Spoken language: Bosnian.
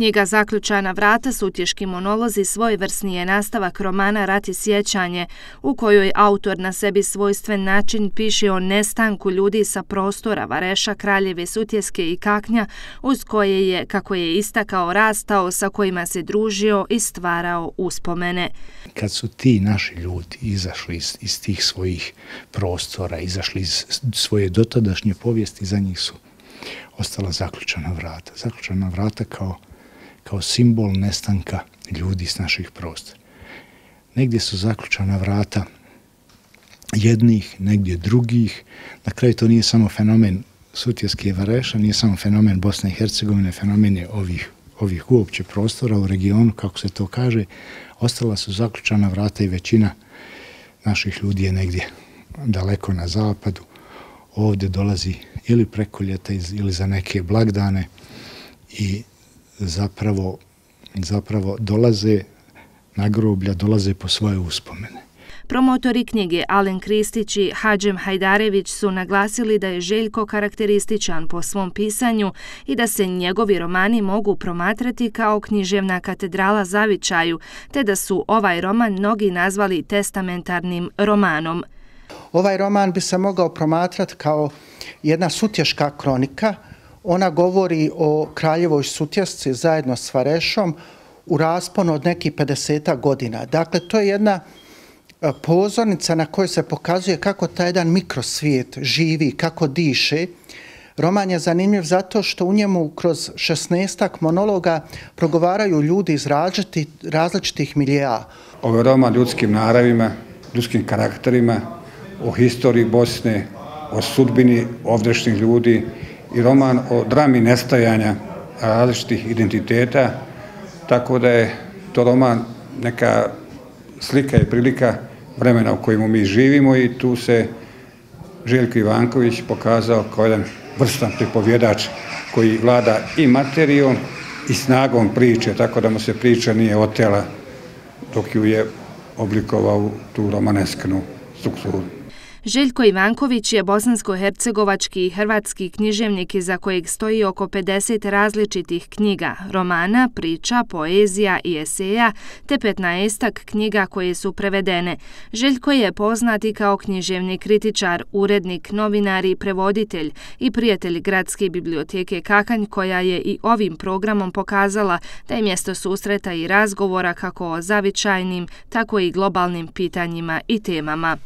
Knjiga Zaključana vrata su utješki monolozi svojevrsni je nastavak romana Rat i sjećanje, u kojoj autor na sebi svojstven način piše o nestanku ljudi sa prostora Vareša, Kraljeve, Sutjeske i Kaknja, uz koje je, kako je istakao, rastao, sa kojima se družio i stvarao uspomene. Kad su ti naši ljudi izašli iz, iz tih svojih prostora, izašli iz svoje dotadašnje povijesti, za njih su ostala zaključana vrata. Zaključana vrata kao kao simbol nestanka ljudi s naših prostora. Negdje su zaključana vrata jednih, negdje drugih. Na kraju to nije samo fenomen Sutjeske i Vareša, nije samo fenomen Bosne i Hercegovine, fenomen je ovih, ovih uopće prostora u regionu, kako se to kaže. Ostala su zaključana vrata i većina naših ljudi je negdje daleko na zapadu. Ovdje dolazi ili preko ljeta ili za neke blagdane i zapravo, zapravo dolaze na groblja, dolaze po svoje uspomene. Promotori knjige Alen Kristić i Hadžem Hajdarević su naglasili da je Željko karakterističan po svom pisanju i da se njegovi romani mogu promatrati kao književna katedrala Zavičaju, te da su ovaj roman mnogi nazvali testamentarnim romanom. Ovaj roman bi se mogao promatrati kao jedna sutješka kronika, Ona govori o kraljevoj sutjesci zajedno s Varešom u rasponu od nekih 50 godina. Dakle, to je jedna e, pozornica na kojoj se pokazuje kako taj jedan mikrosvijet živi, kako diše. Roman je zanimljiv zato što u njemu kroz 16 monologa progovaraju ljudi iz različitih, različitih milijeja. Ovo je roman ljudskim naravima, ljudskim karakterima, o historiji Bosne, o sudbini ovdešnih ljudi, i roman o drami nestajanja različitih identiteta, tako da je to roman neka slika i prilika vremena u kojemu mi živimo i tu se Željko Ivanković pokazao kao jedan vrstan pripovjedač koji vlada i materijom i snagom priče, tako da mu se priča nije otela dok ju je oblikovao tu romanesknu strukturu. Željko Ivanković je bosansko-hercegovački i hrvatski književnik za kojeg stoji oko 50 različitih knjiga, romana, priča, poezija i eseja, te 15 knjiga koje su prevedene. Željko je poznati kao književni kritičar, urednik, novinar i prevoditelj i prijatelj Gradske biblioteke Kakanj, koja je i ovim programom pokazala da je mjesto susreta i razgovora kako o zavičajnim, tako i globalnim pitanjima i temama.